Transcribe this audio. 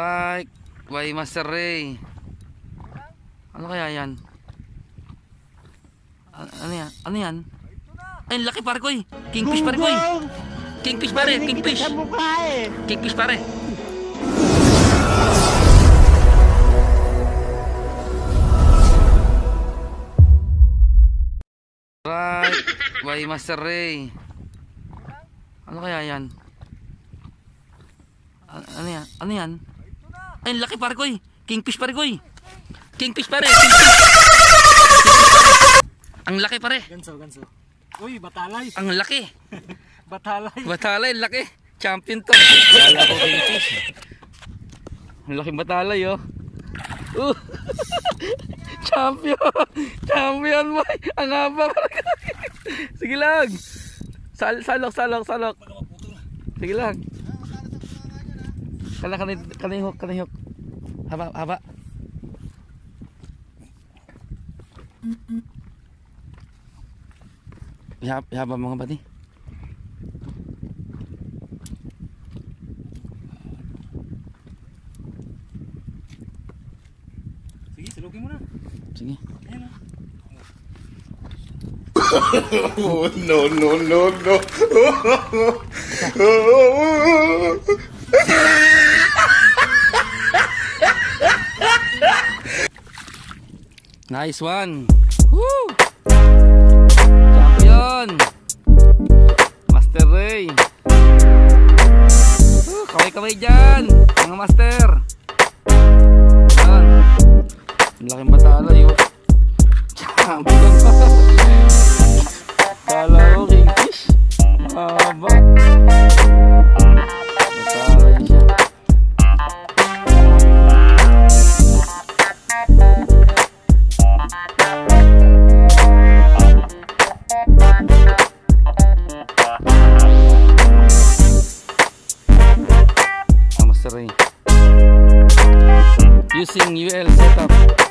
Right, by Master Ray. Ano kaya yan? A- ano yan? Ano yan? Ay, laki pare ko eh. Kingfish pare ko eh. Kingfish pare, kingfish. Eh. Kingfish pare. Right, by Master Ray. Ano kaya yan? A- ano yan? Ano yan? Ay, ang laki pare ko eh. Kingfish pare ko eh. Kingfish pare, kingfish. Ang laki pare. Ganso, ganso. Uy, batalay. Ang laki. Batalay. Batalay, laki. Champion to. Kala ko kingfish. Ang laking batalay, oh. Uh. Champion. Champion, boy. Ang haba. Sige lang. Sal salok, salok, salok. Sige lang. Kana kana yung hook. Haba, haba. Ihab, ihaba mga bati. Sige, sulugin mo na. Sige. Ayan. Oh, no, no, no, no. Nice one. Woo! Champion. Master Ray. Kaway-kaway dyan. Mga master. Yan. Ang laking batala yun. Champion. using UL setup.